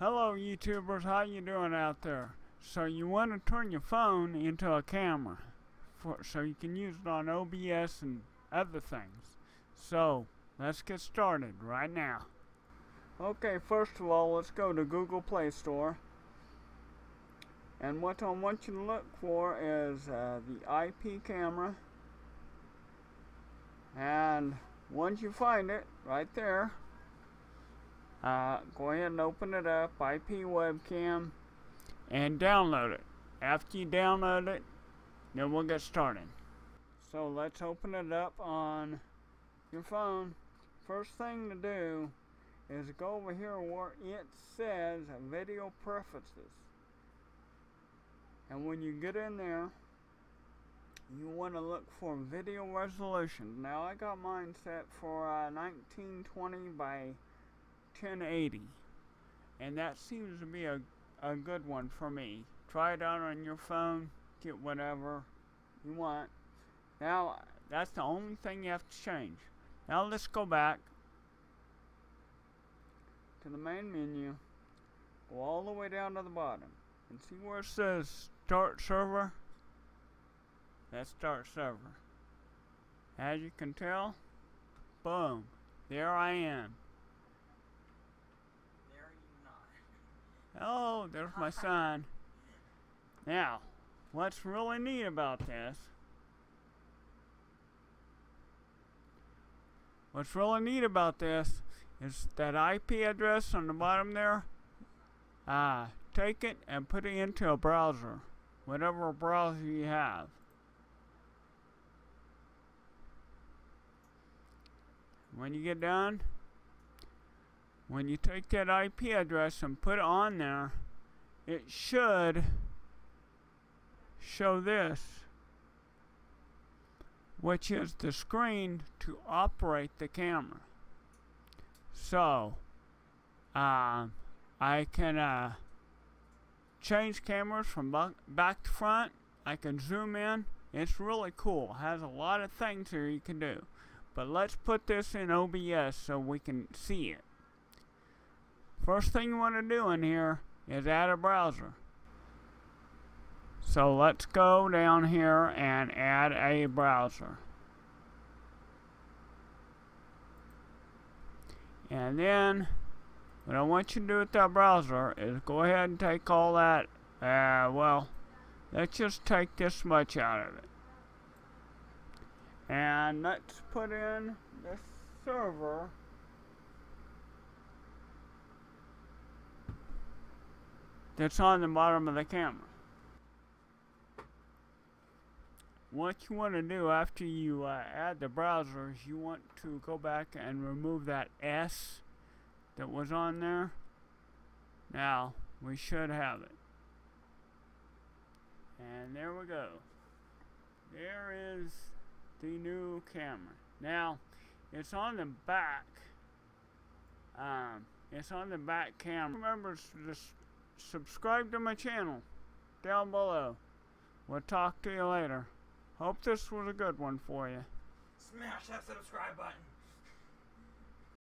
Hello YouTubers, how you doing out there? So you want to turn your phone into a camera for, so you can use it on OBS and other things. So let's get started right now. Okay, first of all, let's go to Google Play Store. And what I want you to look for is uh, the IP camera. And once you find it, right there, uh, go ahead and open it up, IP webcam, and download it. After you download it, then we'll get started. So let's open it up on your phone. First thing to do is go over here where it says video preferences. And when you get in there, you want to look for video resolution. Now I got mine set for uh, 1920 by 1080 and that seems to be a, a good one for me. Try it out on your phone, get whatever you want. Now that's the only thing you have to change. Now let's go back to the main menu, go all the way down to the bottom, and see where it says Start Server? That's Start Server. As you can tell, boom, there I am. Oh, there's my son. Now, what's really neat about this, what's really neat about this is that IP address on the bottom there, uh, take it and put it into a browser, whatever browser you have. When you get done, when you take that IP address and put it on there, it should show this, which is the screen to operate the camera. So, uh, I can uh, change cameras from back to front. I can zoom in. It's really cool. It has a lot of things here you can do. But let's put this in OBS so we can see it. First thing you want to do in here is add a browser. So let's go down here and add a browser. And then what I want you to do with that browser is go ahead and take all that, uh, well, let's just take this much out of it. And let's put in the server that's on the bottom of the camera. What you want to do after you uh, add the browser is you want to go back and remove that S that was on there. Now, we should have it. And there we go. There is the new camera. Now, it's on the back. Um, it's on the back camera. Remember to subscribe to my channel down below. We'll talk to you later. Hope this was a good one for you. Smash that subscribe button.